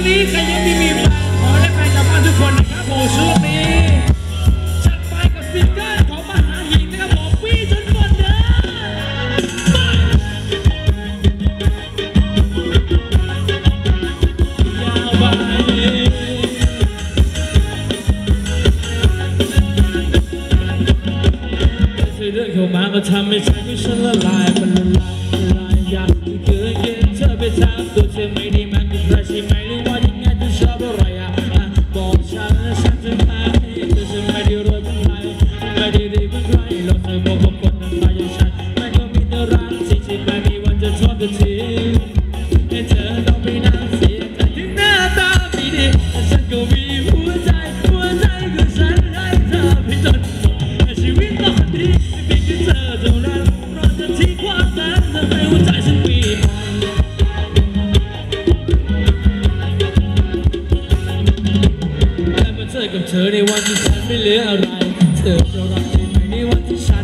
นนี้ใครยังไม่มีพลัขอได้ใครกลับ้านทุกคนนะครับโผมช่วงนี้จัดไปกับซิงเกิลของมหาหินนะครับบอกวิ่จนหมดเด้อไปยาวไปเรื่องของมาก็ทำให้ใจของฉันละลายมันละลายละลายอยากที่เคเย็นเธอไปถามตัวเธอไม่ได้มักคือใครใช่ไหม อะไรเธอจะรักได้ไหมในวันที่ฉัน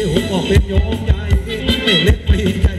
ที่หุบอกเป็นโยงใจเล็กปีใ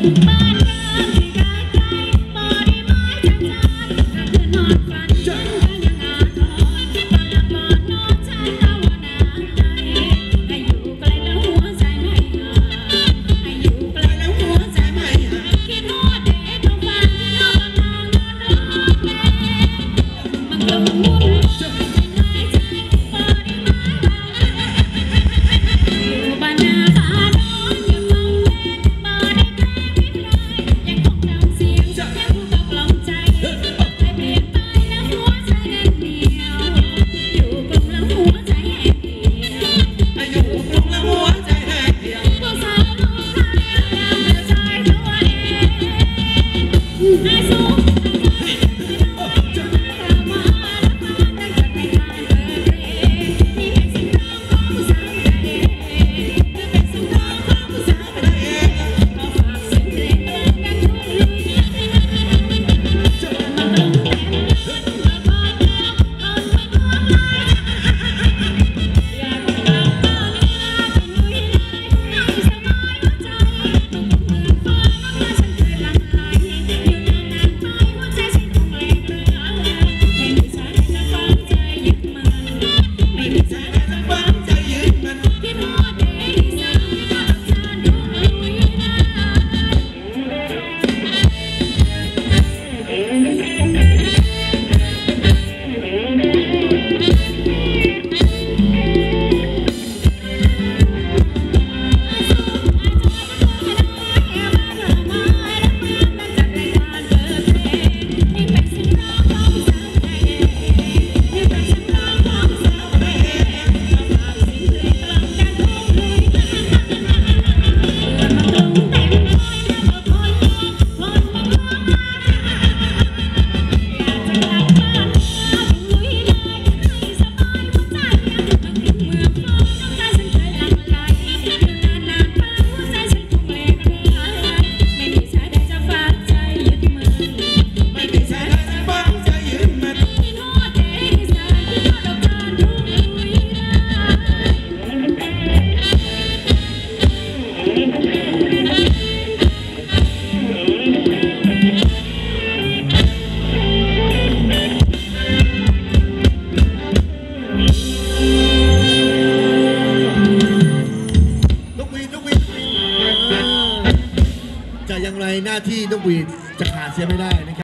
Bye.